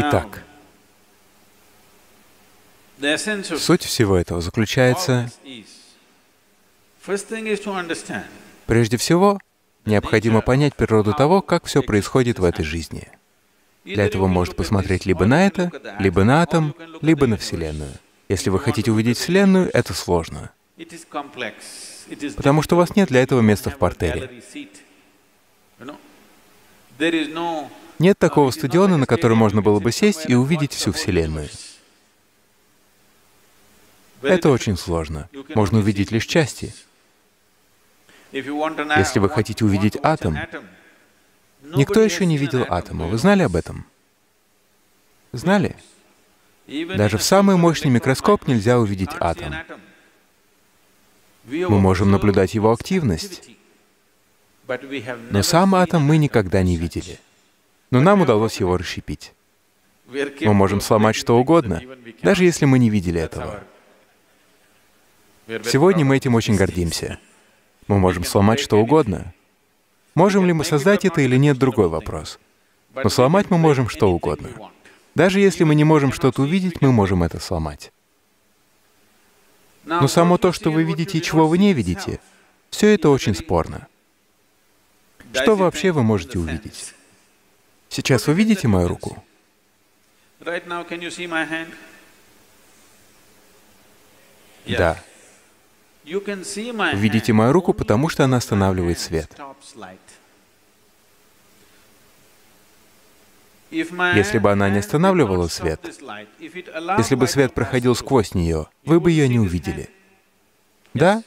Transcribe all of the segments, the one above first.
Итак, суть всего этого заключается, прежде всего, необходимо понять природу того, как все происходит в этой жизни. Для этого можно посмотреть либо на это, либо на атом, либо на Вселенную. Если вы хотите увидеть Вселенную, это сложно, потому что у вас нет для этого места в портере. Нет такого стадиона, на который можно было бы сесть и увидеть всю Вселенную. Это очень сложно. Можно увидеть лишь части. Если вы хотите увидеть атом, Никто еще не видел атома. Вы знали об этом? Знали? Даже в самый мощный микроскоп нельзя увидеть атом. Мы можем наблюдать его активность, но сам атом мы никогда не видели. Но нам удалось его расщепить. Мы можем сломать что угодно, даже если мы не видели этого. Сегодня мы этим очень гордимся. Мы можем сломать что угодно. Можем ли мы создать это или нет, другой вопрос. Но сломать мы можем что угодно. Даже если мы не можем что-то увидеть, мы можем это сломать. Но само то, что вы видите и чего вы не видите, все это очень спорно. Что вообще вы можете увидеть? Сейчас вы видите мою руку? Да. Видите мою руку, потому что она останавливает свет. Если бы она не останавливала свет, Если бы свет проходил сквозь нее, вы бы ее не увидели. Да?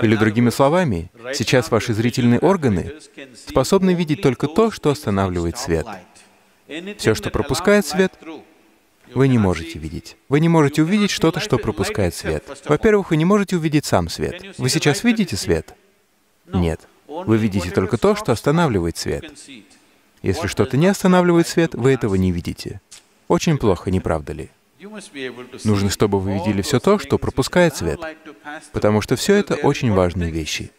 Или другими словами, сейчас ваши зрительные органы способны видеть только то, что останавливает свет. Все, что пропускает свет, Вы не можете видеть. Вы не можете увидеть что-то, что пропускает свет. Во-первых, вы не можете увидеть сам свет. Вы сейчас видите свет? Нет. Вы видите только то, что останавливает свет. Если что-то не останавливает свет, вы этого не видите. Очень плохо, не правда ли? Нужно, чтобы вы видели все то, что пропускает свет, потому что все это очень важные вещи.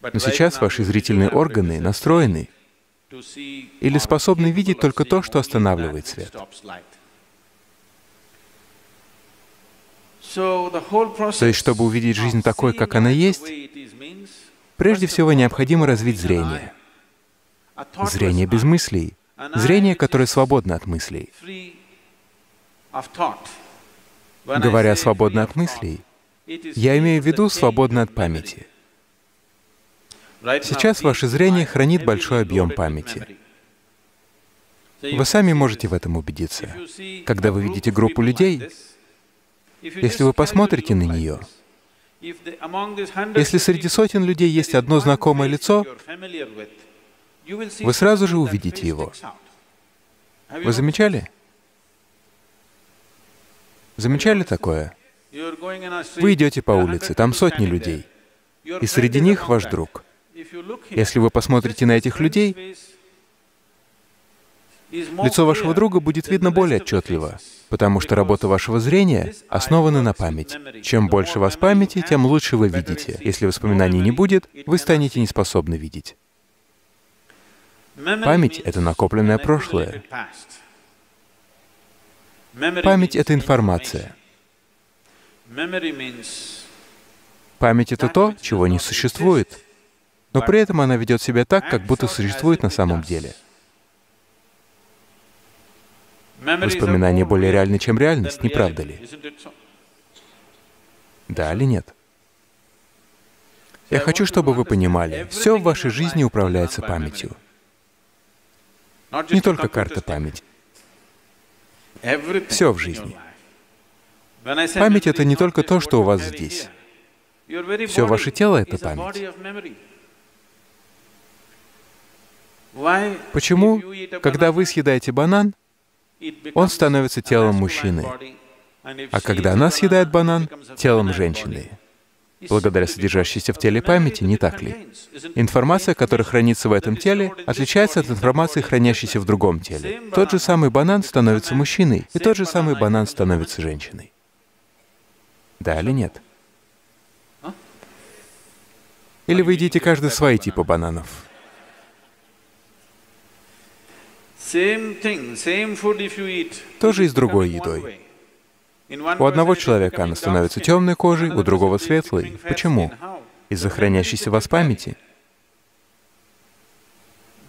Но сейчас ваши зрительные органы настроены или способны видеть только то, что останавливает свет. То есть, чтобы увидеть жизнь такой, как она есть, Прежде всего необходимо развить зрение. Зрение без мыслей. Зрение, которое свободно от мыслей. Говоря свободно от мыслей, я имею в виду свободно от памяти. Сейчас ваше зрение хранит большой объем памяти. Вы сами можете в этом убедиться. Когда вы видите группу людей, если вы посмотрите на нее, если среди сотен людей есть одно знакомое лицо, вы сразу же увидите его. Вы замечали? Замечали такое? Вы идете по улице, там сотни людей, и среди них ваш друг. Если вы посмотрите на этих людей, лицо вашего друга будет видно более отчетливо, потому что работа вашего зрения основана на память. Чем больше вас памяти, тем лучше вы видите. Если воспоминаний не будет, вы станете неспособны видеть. Память — это накопленное прошлое. Память — это информация. Память — это то, чего не существует, но при этом она ведет себя так, как будто существует на самом деле. Воспоминания более реальны, чем реальность, не правда ли? Да или нет? Я хочу, чтобы вы понимали, все в вашей жизни управляется памятью. Не только карта памяти. Все в жизни. Память — это не только то, что у вас здесь. Все ваше тело — это память. Почему, когда вы съедаете банан, он становится телом мужчины, а когда она съедает банан — телом женщины? Благодаря содержащейся в теле памяти, не так ли? Информация, которая хранится в этом теле, отличается от информации, хранящейся в другом теле. Тот же самый банан становится мужчиной, и тот же самый банан становится женщиной. Да или нет? Или вы едите каждый свои типы бананов? Eat. Тоже и с другой едой. У одного человека она становится темной кожей, у другого светлой. Почему? Из-за хранящейся вас памяти.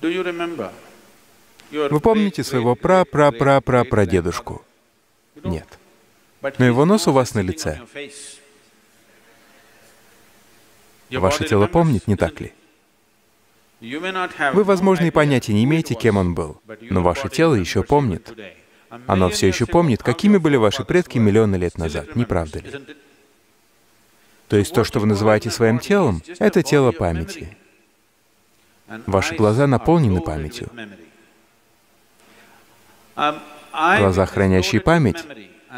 Вы помните своего пра-пра-пра-пра-прадедушку? Нет. Но his его нос у вас на лице. Ваше тело помнит, не так ли? Вы, возможно, и понятия не имеете, кем он был, но ваше тело еще помнит. Оно все еще помнит, какими были ваши предки миллионы лет назад, не правда ли? То есть то, что вы называете своим телом, это тело памяти. Ваши глаза наполнены памятью. Глаза, хранящие память,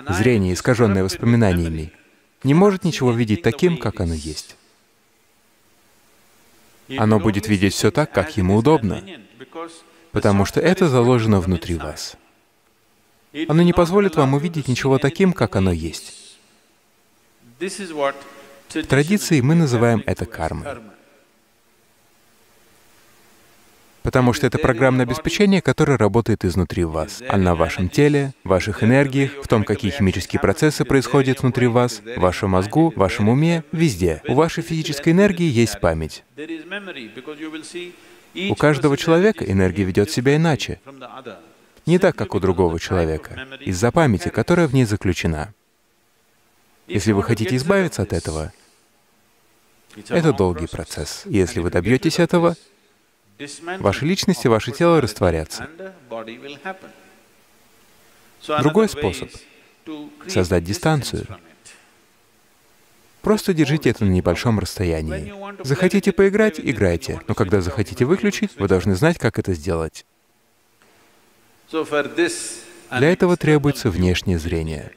зрение, искаженное воспоминаниями, не может ничего видеть таким, как оно есть. Оно будет видеть все так, как ему удобно, потому что это заложено внутри вас. Оно не позволит вам увидеть ничего таким, как оно есть. В традиции мы называем это кармой. Потому что это программное обеспечение, которое работает изнутри вас, а на вашем теле, ваших энергиях, в том, какие химические процессы происходят внутри вас, в вашем мозгу, в вашем уме, везде. У вашей физической энергии есть память. У каждого человека энергия ведет себя иначе, Не так, как у другого человека, из-за памяти, которая в ней заключена. Если вы хотите избавиться от этого, это долгий процесс. Если вы добьетесь этого, ваша личность и ваше тело растворятся. Другой способ — создать дистанцию. Просто держите это на небольшом расстоянии. Захотите поиграть — играйте, но когда захотите выключить, вы должны знать, как это сделать. Для этого требуется внешнее зрение.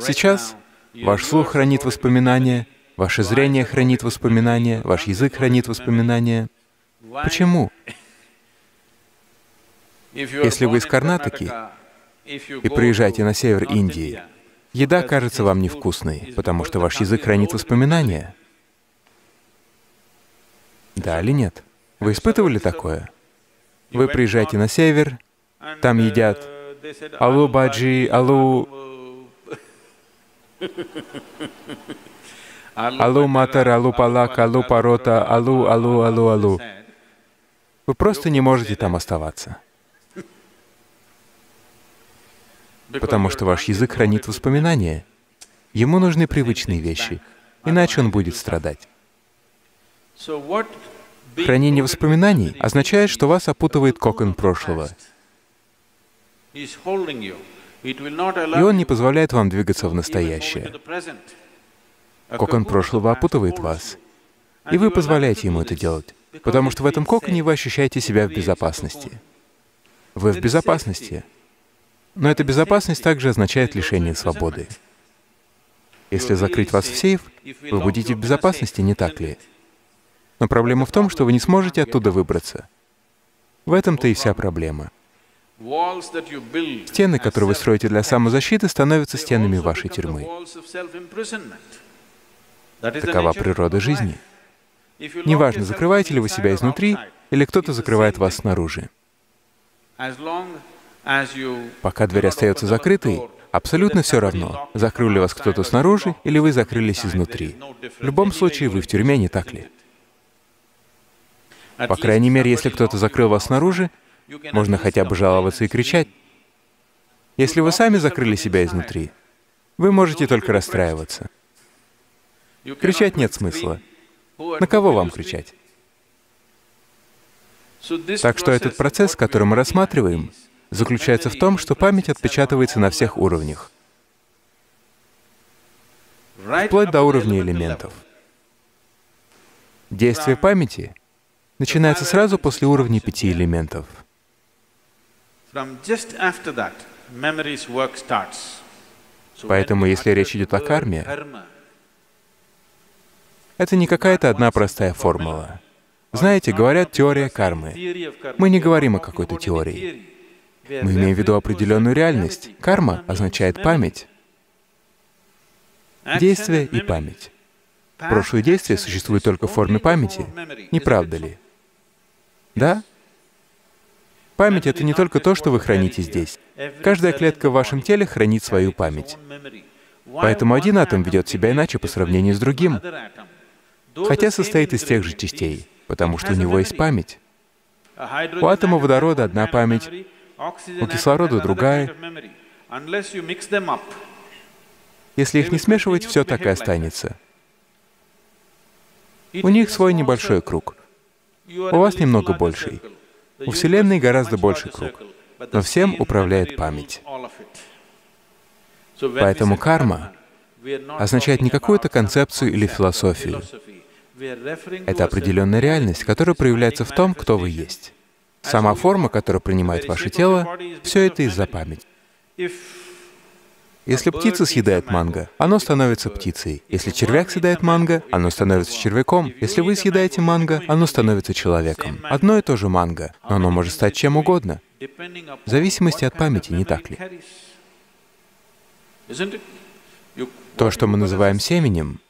Сейчас Ваш слух хранит воспоминания, ваше зрение хранит воспоминания, ваш язык хранит воспоминания. Почему? Если вы из Карнатаки И приезжаете на север Индии, еда кажется вам невкусной, потому что ваш язык хранит воспоминания. Да или нет? Вы испытывали такое? Вы приезжаете на север, там едят алу баджи, алу, алу матар, алу палак, алу парота, алу, алу, алу, алу. Вы просто не можете там оставаться, потому что ваш язык хранит воспоминания. Ему нужны привычные вещи, иначе он будет страдать. Хранение воспоминаний означает, что вас опутывает кокон прошлого, и он не позволяет вам двигаться в настоящее. Кокон прошлого опутывает вас, и вы позволяете ему это делать, потому что в этом коконе вы ощущаете себя в безопасности. Вы в безопасности. Но эта безопасность также означает лишение свободы. Если закрыть вас в сейф, вы будете в безопасности, не так ли? Но проблема в том, что вы не сможете оттуда выбраться. В этом-то и вся проблема. Стены, которые вы строите для самозащиты, становятся стенами вашей тюрьмы. Такова природа жизни. Неважно, закрываете ли вы себя изнутри, или кто-то закрывает вас снаружи. Пока дверь остается закрытой, абсолютно все равно, закрыл ли вас кто-то снаружи, или вы закрылись изнутри. В любом случае, вы в тюрьме, не так ли? По крайней мере, если кто-то закрыл вас снаружи, можно хотя бы жаловаться и кричать. Если вы сами закрыли себя изнутри, вы можете только расстраиваться. Кричать нет смысла. На кого вам кричать? Так что этот процесс, который мы рассматриваем, заключается в том, что память отпечатывается на всех уровнях, вплоть до уровня элементов. Действие памяти начинается сразу после уровня пяти элементов. Поэтому, если речь идет о карме, это не какая-то одна простая формула. Знаете, говорят теория кармы. Мы не говорим о какой-то теории. Мы имеем в виду определенную реальность. Карма означает память. Действие и память. Прошлые действия существуют только в форме памяти. Не правда ли? Да? Память — это не только то, что вы храните здесь. Каждая клетка в вашем теле хранит свою память. Поэтому один атом ведет себя иначе по сравнению с другим, хотя состоит из тех же частей, потому что у него есть память. У атома водорода одна память, у кислорода другая. Если их не смешивать, все так и останется. У них свой небольшой круг. У вас немного больший. У Вселенной гораздо больший круг. Но всем управляет память. Поэтому карма означает не какую-то концепцию или философию. Это определенная реальность, которая проявляется в том, кто вы есть. Сама форма, которую принимает ваше тело, все это из-за памяти. Если птица съедает манго, оно становится птицей. Если червяк съедает манго, оно становится червяком. Если вы съедаете манго, оно становится человеком. Одно и то же манго, но оно может стать чем угодно. В зависимости от памяти, не так ли? То, что мы называем семенем,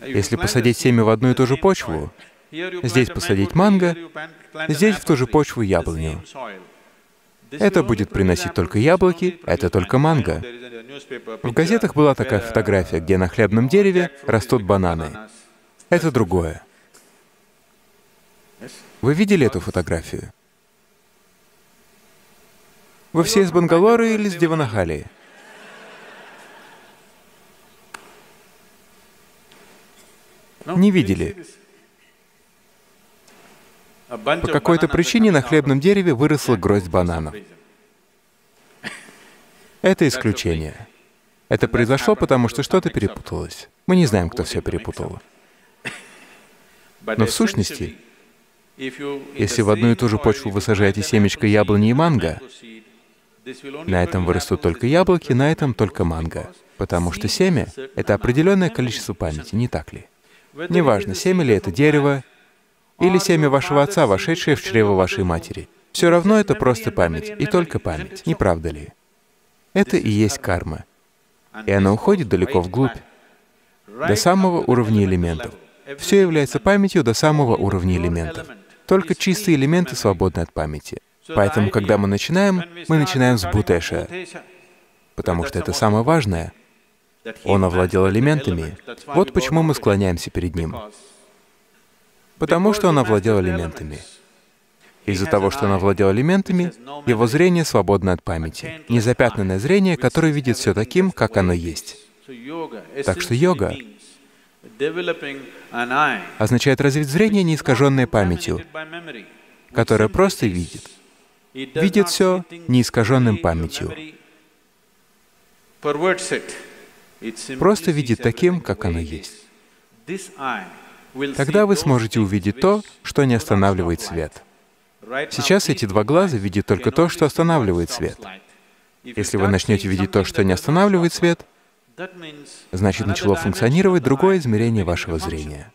если посадить семя в одну и ту же почву, здесь посадить манго, здесь в ту же почву яблоню, это будет приносить только яблоки, это только манго. В газетах была такая фотография, где на хлебном дереве растут бананы. Это другое. Вы видели эту фотографию? Вы все из Бангалора или из Диванахали? Не видели. По какой-то причине на хлебном дереве выросла гроздь бананов. Это исключение. Это произошло, потому что что-то перепуталось. Мы не знаем, кто все перепутал. Но в сущности, если в одну и ту же почву вы сажаете семечко яблони и манго, на этом вырастут только яблоки, на этом только манго. Потому что семя — это определенное количество памяти, не так ли? Неважно, семя ли это дерево, или семя вашего отца, вошедшее в чрево вашей матери. Все равно это просто память, и только память, не правда ли? Это и есть карма. И она уходит далеко вглубь, до самого уровня элементов. Все является памятью до самого уровня элементов. Только чистые элементы свободны от памяти. Поэтому, когда мы начинаем, мы начинаем с Бутеша, потому что это самое важное. Он овладел элементами. Вот почему мы склоняемся перед ним потому что он овладел элементами. Из-за того, что он овладел элементами, его зрение свободно от памяти. Незапятнанное зрение, которое видит все таким, как оно есть. Так что йога означает развить зрение, не искаженное памятью, которое просто видит. Видит все не искаженным памятью. Просто видит таким, как оно есть. Тогда вы сможете увидеть то, что не останавливает свет. Сейчас эти два глаза видят только то, что останавливает свет. Если вы начнете видеть то, что не останавливает свет, значит, начало функционировать другое измерение вашего зрения.